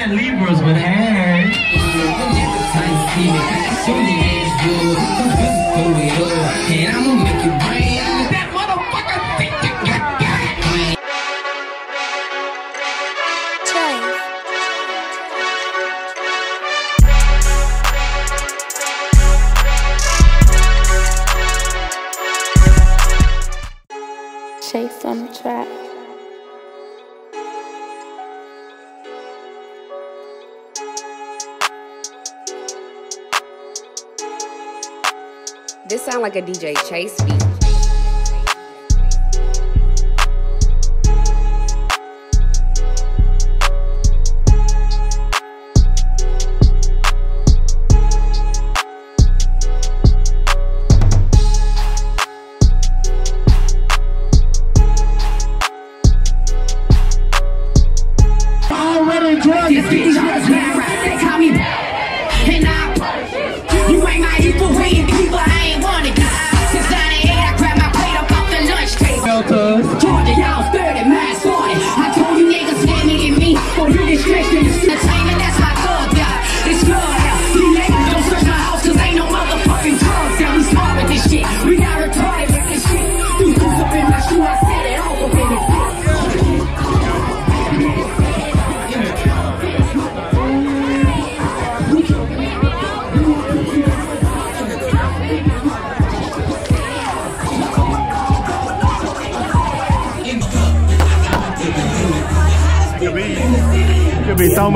said Libras, but hey. Like a DJ Chase beat.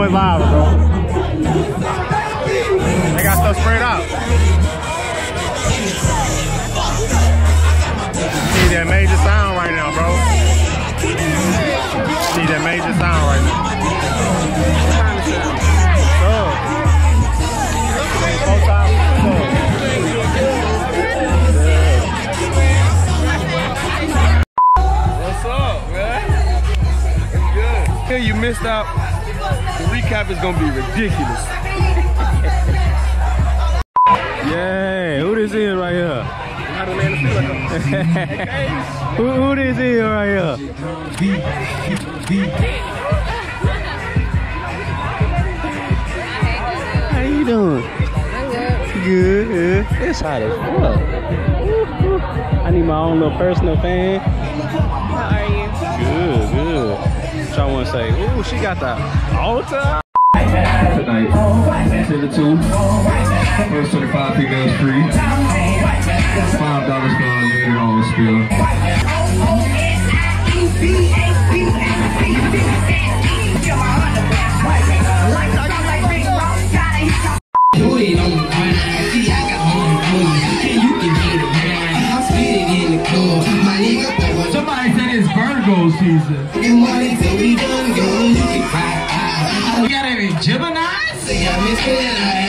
Much louder, bro. They got stuff spread out. Need that major sound right now, bro. Need that major sound right now. What's up, man? It's good. Here you missed out. The recap is gonna be ridiculous. Yeah, who this is right here? who, who this is right here? How you doing? Good. good. It's hot as fuck. I need my own little personal fan. How are you? Good, good. What y'all want to say? Ooh, she got the altar. Tonight, 10 to 2. First 25 females free. $5 for unlimited all spill. Do it on the grind. See,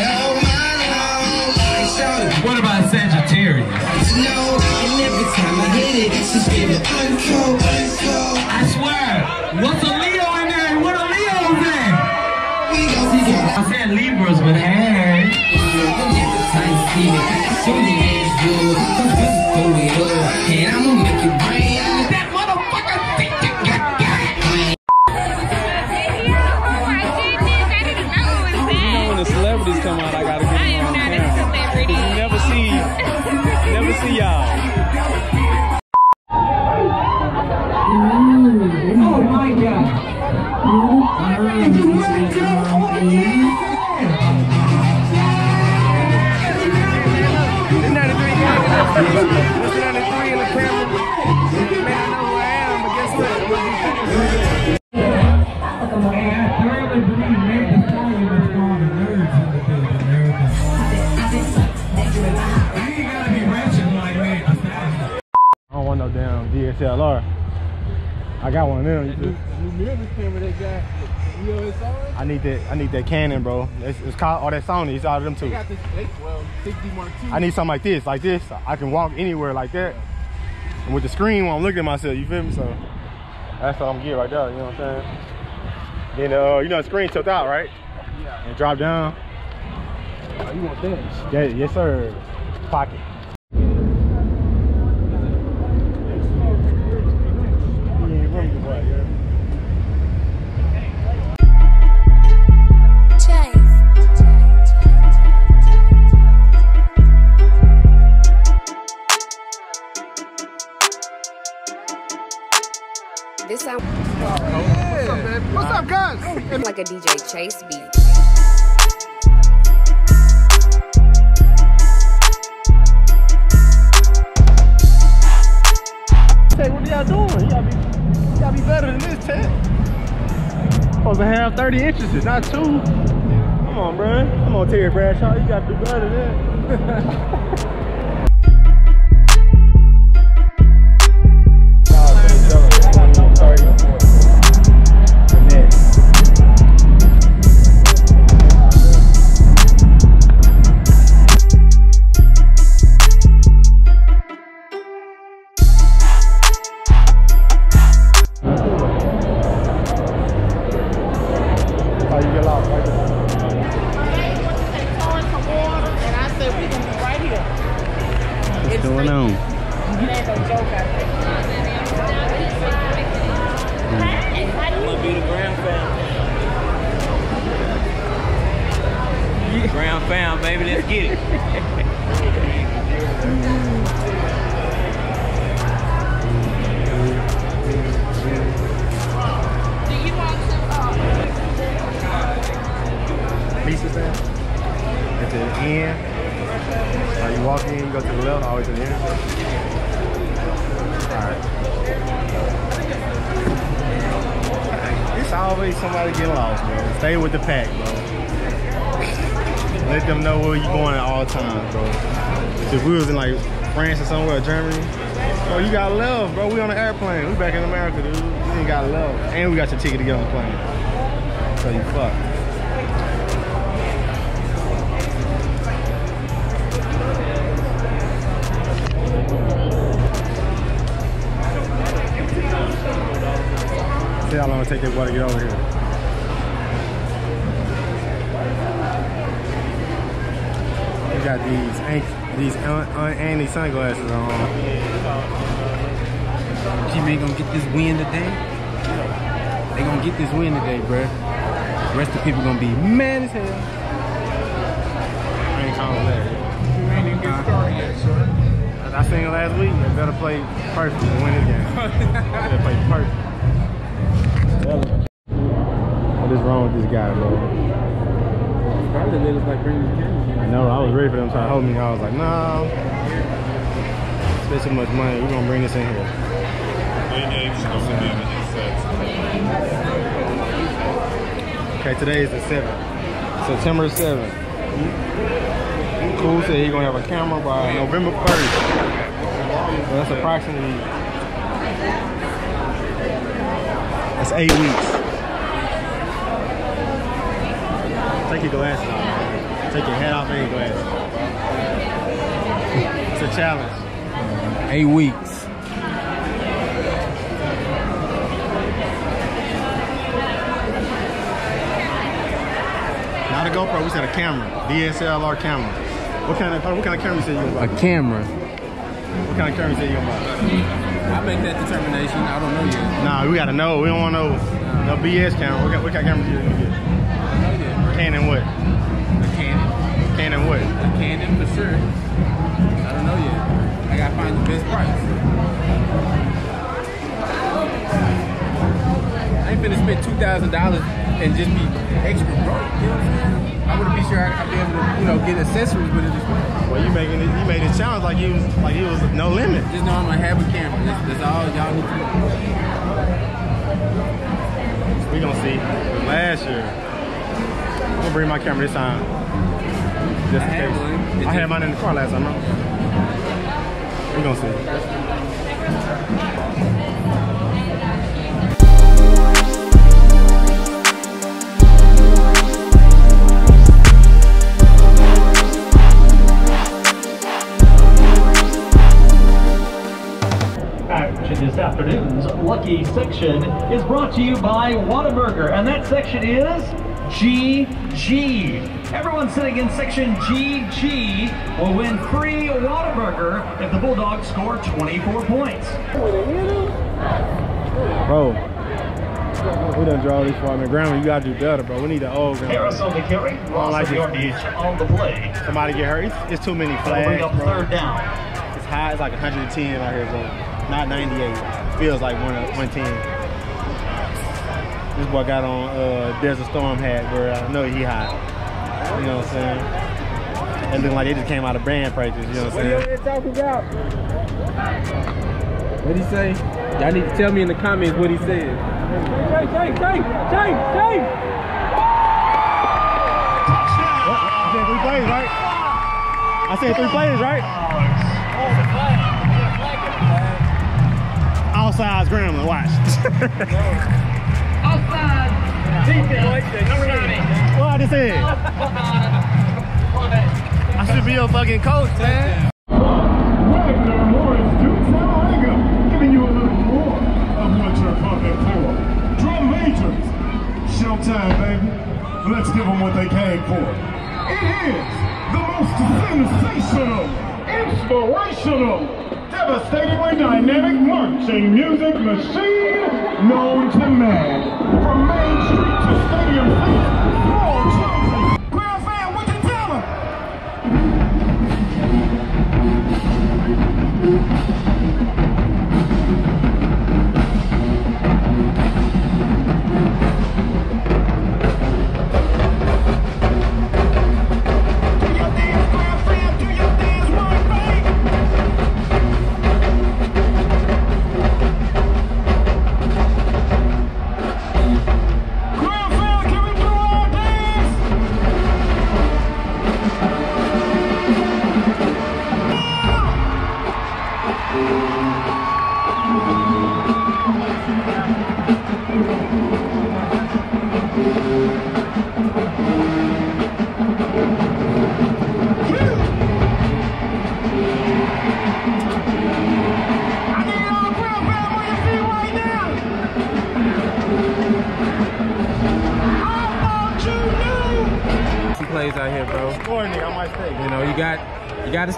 owe mine all. I shout it. What about Sagittarius? No, and every time I hit it, she's giving uncle, uncle. I swear, what's a Leo in there? and What a Leo's in? We gon' see I said Libras, but hey. My god. This 93 camera. This 93 in the camera. Man, I I don't want no damn DSLR. I got one of them. You see? camera they got. You know it's on? I need that. I need that Canon, bro. It's, it's called all that Sony. It's all of them too. They got this, they, well, 60 Mark II. I need something like this, like this. I can walk anywhere like that. And with the screen when I'm looking at myself, you feel me? So that's what I'm getting right there. You know what I'm saying? Then uh, you know the screen tilt out, right? Yeah. And drop down. Oh, you want that? Yeah, yes sir. Pocket. Chase beat. Tay, what y'all doing? You gotta be, you gotta be better than this, Tay. Supposed to have 30 inches, not two. Come on, bro. Come on, Terry Bradshaw. You gotta do better than that. How you walk in, you go to the left, always to the. Alright. It's always somebody get lost, bro. Stay with the pack, bro. Let them know where you're going at all times, bro. If we was in like France or somewhere, Germany, bro, you got love, bro. We on an airplane. We back in America, dude. We ain't got love. And we got your ticket to get on the plane. So you fucked. See how long it take that water to get over here. You got these ank- these un- un- Andy sunglasses on. Jimmy ain't gonna get this win today. They gonna get this win today, bruh. Rest of the people gonna be mad as hell. I ain't calling that. As I seen last week, they better play perfect to win this game. better play perfect. What is wrong with this guy, bro? Probably they look like bringing the camera. I know, I was ready for them to hold me. I was like, no. Spend so much money, we're gonna bring this in here. Okay, today is the 7th. September 7th. Cool said he's gonna have a camera by November 1st. So that's approximately that's eight weeks. Take your glasses off. Take your hat off and your glasses. It's a challenge. Eight weeks. Not a GoPro, we said a camera. DSLR camera. What kind of what kind of camera you say you gonna A camera. What kind of camera you say you gonna buy? I make that determination. I don't know yet. Nah, we gotta know. We don't want no no BS camera. What, kind- what kind of cameras you gonna get? I don't know. Canon what? A Canon. Canon what? A Canon for sure. I don't know yet. I gotta find the best price. I ain't finna spend two thousand dollars and just be extra broke. You know what I'm saying? I wanna be sure I, I be able to, you know, get accessories with it as well. Well, you making it, you made it challenge like you was like you was no limit. Just know I'm gonna have a camera. That's, that's all y'all need to know. We gonna see. Last year, gonna bring my camera this time. Just I in had case. one. It I had mine in the car last time. No? We gonna see. Action this afternoon's Lucky Section is brought to you by Whataburger, and that section is GG. Everyone sitting in section GG will win free Whataburger if the Bulldogs score 24 points. Bro, we done draw this far. Man, Grandma, you gotta do better, bro. We need the old grandma. The carry, loss like this yardage on the play. Somebody get hurt. It's, it's too many flags, bring up bro. third down. It's high. It's like 110 out here, bro. Not 98. Feels like 110. This boy got on uh, Desert Storm hat, where I know he hot. You know what I'm saying? It look like they just came out of brand practice. You know what I'm What are saying? you talking about? What'd he say? Y'all need to tell me in the comments what he said. Jay, Jay, Jay, Jay, Jay! I said three plays, right? I said three plays, right? Outside Gremlin, watch. Outside defense, number 90. what I just said? I should be your fucking coach, man. Drum majors, showtime, baby. Let's give them what they came for. It is the most sensational, inspirational, devastatingly dynamic marching music machine known to man. From Main Street to Stadium City,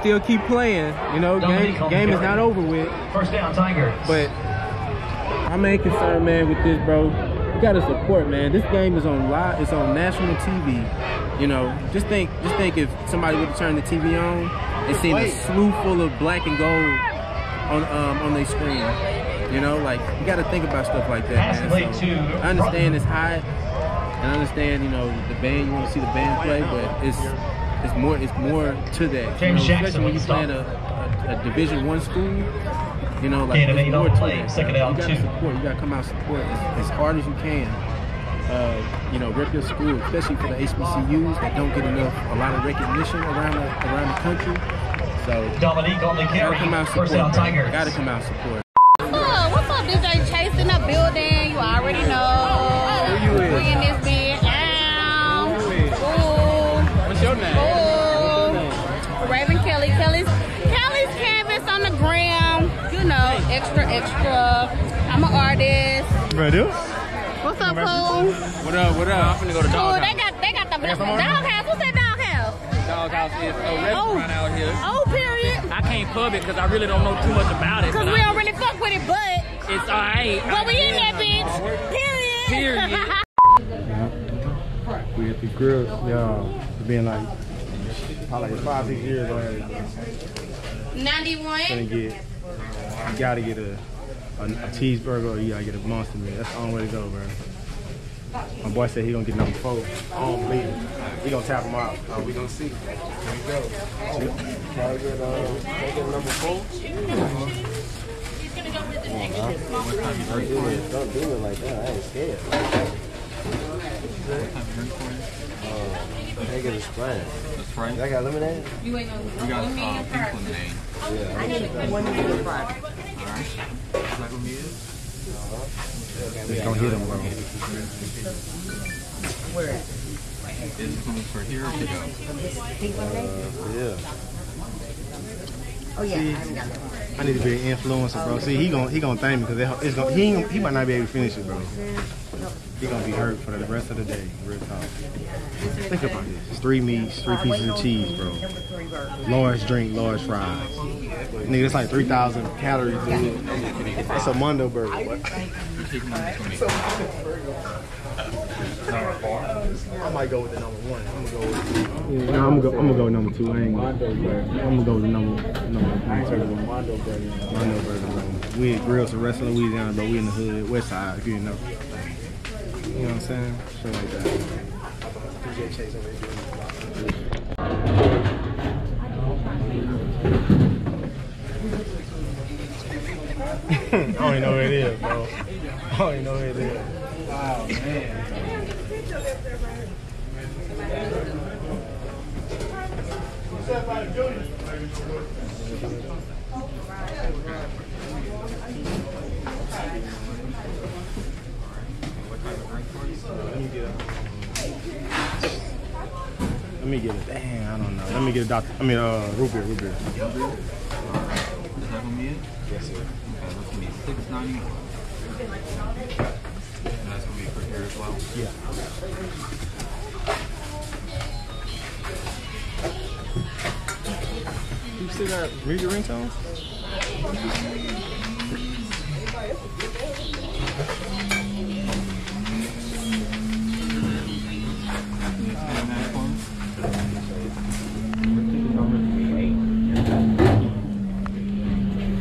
still keep playing. You know, Dominique game game is not over with. First down, Tigers. But my main concern, man, with this, bro, you gotta support, man. This game is on live. It's on national TV. You know, just think, just think if somebody would have turned the TV on and seen a slew full of black and gold on um, on their screen. You know, like you gotta think about stuff like that, man. So, to I understand it's high, and I understand, you know, the band. You want to see the band play, but it's it's more it's more to that. You James know, especially when you with playing the a, a, a Division One school. You know, like Gain of there's eight more to play, that. second you gotta two. support. You gotta come out and support as, as hard as you can. Uh, you know, rep your school, especially for the HBCUs that don't get enough, a lot of recognition around the around the country. So Dominique on the gotta carry. come out and First support. down. Tigers. Gotta come out and support. Oh, what's up, DJ Chase in the building? You already know. Extra, extra. I'm an artist. Bro, do? What's up, Pooh? What up? What up? I'm finna go to Ooh, they got they got the doghouse. What's that doghouse? Doghouse is a Oh. oh. restaurant out here. Oh, period. I can't pub it because I really don't know too much about it. Cause we I- don't really fuck with it, but It's alright. but we in that bitch. Period. Period. We at the grill, yeah, it's been like, probably like five, six years already. Gonna 91. get, you gotta get a, a, a cheeseburger or you gotta get a monster meal. That's the only way to go, bro. My boy said he gonna get number four. I don't believe him. We gonna tap him out. Oh, we gonna see. Here we go. Try to get, uh, get number four. Don't do it. Don't do it like that. I ain't scared. I get a Sprite. A Sprite? I got lemonade? You ain't no. We got uh, pink lemonade. Yeah. I need one more fry. Just gonna hit him, bro. Where? Uh, yeah. Oh yeah, I got that. I need to be an influencer, bro. See, he gon' he gonna thank me because it's gonna he he might not be able to finish it, bro. He gonna be hurt for the rest of the day. Real talk. Think about this: three meats, three pieces of cheese, bro. Large drink, large fries. Nigga, it's like three thousand calories. Dude. That's a Mondo burger. What? I might go with the number one. I'm gonna go with. Yeah, I'm gonna go. I'm gonna go with number two. I ain't gonna. I'm gonna go with the number number, number two. Mondo burger. Mondo burger. We at Grills of Ruston, Louisiana, but we in the hood, West Side. If you didn't know. You know what I'm saying? Shit like that. DJ Chase over here doing. I don't even know who it is, bro. I don't even know who it is. Wow, man. Let me get a. Let me get it. Damn, I don't know. Let me get a doctor. I mean, uh, root beer, root beer. Yes, sir. That's gonna be six ninety. And that's gonna be for here as well. Yeah. You still got read your ringtone?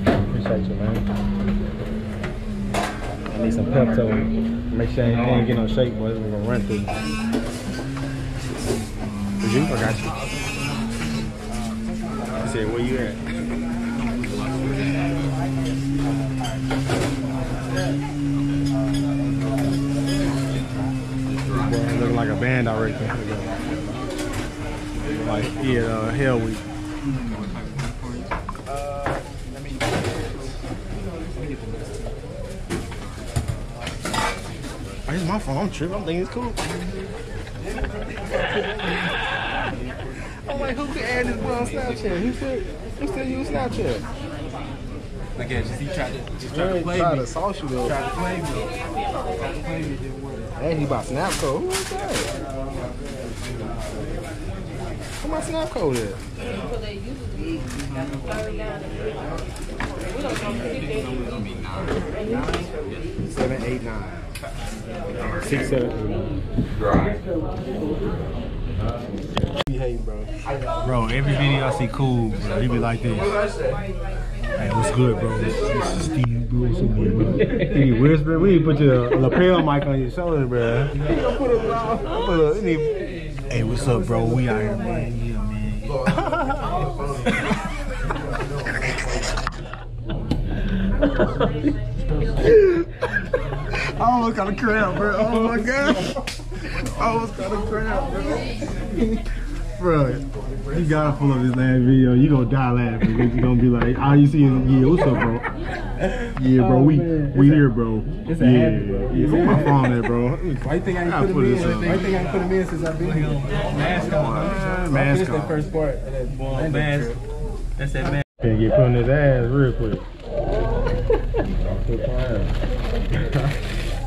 Appreciate you, man. I need some Pepto. Make sure I ain't, ain't get no shake, boys. We're gonna run through. Did you? I got you. I said, where you at? Looking like a band already. Like, yeah, uh, Hell Week. Oh, it's my phone. I'm tripping. I'm thinking it's cool. I'm like, who could add this boy on Snapchat? Who still, who still use Snapchat? Look at just he tried to just tried Yeah, to play try me. to sauce you though. Tried to play me. Tried to play me, it didn't work. Hey, he about snap code. Who is that? Where my snap code at? Seven, eight, nine. Six, seven, eight, nine. Behave, bro. Bro, every video I see cool, bro. He be like this. Hey, what's good, bro? This is Steve. So good, bro. He whispering. We need to put your lapel mic on your shoulder, bro. Gonna put a, put a, Hey, what's up, bro? We out here, man. Yeah, I almost got a cramp, bro. Oh my god. I almost got a cramp, bro. Bro, you gotta pull up this last video. You gonna die laughing. You gonna be like, all you see is, yeah, what's up, bro? Yeah, bro, Oh, we man. we It's here, bro. it's a yeah, habit, bro. Yeah, put my phone there, bro. Why you think I ain't Gotta put put him in? up. Why you think I ain't put him in since I've been here? Mask on. I mask on. first part of that Boy, mask. trip. That's that man. Finna get put on his ass real quick.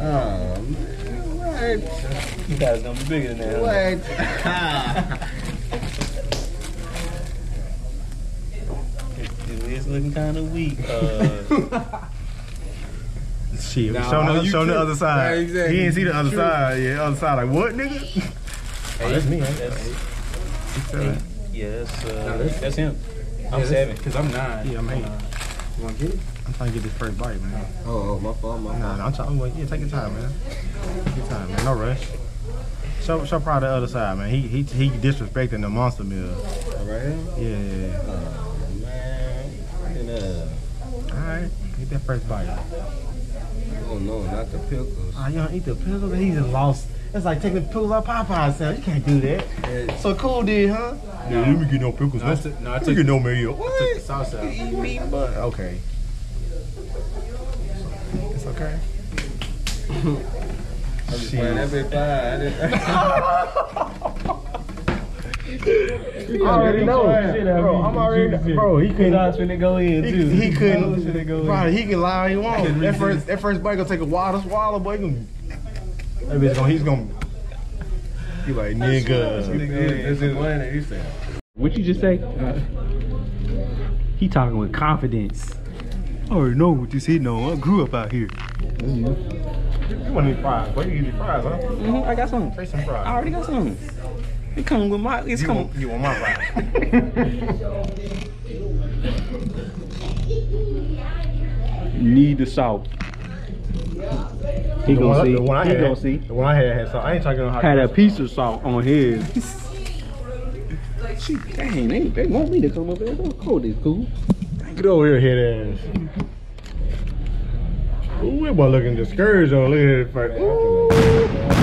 Oh, what? You guys gonna be bigger than that. What? It's looking kind of weak. Uh, Shit, Nah, show, the, show the other side. Yeah, exactly. He didn't see the other True. side. Yeah, other side. Like, what, nigga? Oh, that's me, huh? that's, Six, seven. yeah, that's, uh, Nah, that's- that's him. I'm Yeah, seven. Cause I'm nine. Yeah, I'm eight. You wanna get it? I'm trying to get this first bite, man. Oh, oh, my fault, my Nah, nah, I'm trying. Yeah, take your time, man. Take your time, man. No rush. Show, show probably the other side, man. He he he disrespecting the monster meal. Right here? Yeah, yeah, yeah. Oh, man. And, uh, All right, get that first bite. oh, no, not the pickles. Ah, you don't eat the pickles? He just lost. It's like taking the pickles out Popeye's cell. You can't do that. So cool did, huh? Yeah, let me get no pickles. No, I No, took- no, I let me took- get no mayo. I took the What? sauce out. You eat meat, but okay. It's okay. I'm just playing that bit fine. I didn't- I already know. Bro, I'm already bro. He couldn't. I was finna go in, He, too. he I was couldn't. finna go in. Bro, he can lie all he wants. That first, that first bite gonna take a while to swallow, boy. He gonna, that bitch gonna, he's gonna. He like nigga. He said, What you just say? He talking with confidence. Oh, I already know what you hitting on. I grew up out here. Mm -hmm. You want any fries? Why you get fries, huh? Mm -hmm. I got some. Taste some fries. I already got some. It come with my. It's you coming. Want, you want my fries? Need the salt. He the gonna one, see. The one I he had, gonna see. The one I had had salt. I ain't talking about how. Had a piece of salt on his. She, dang, they, they want me to come up there. Don't call this cool. Get over here, head ass. Ooh, we about looking discouraged on this. Ooh.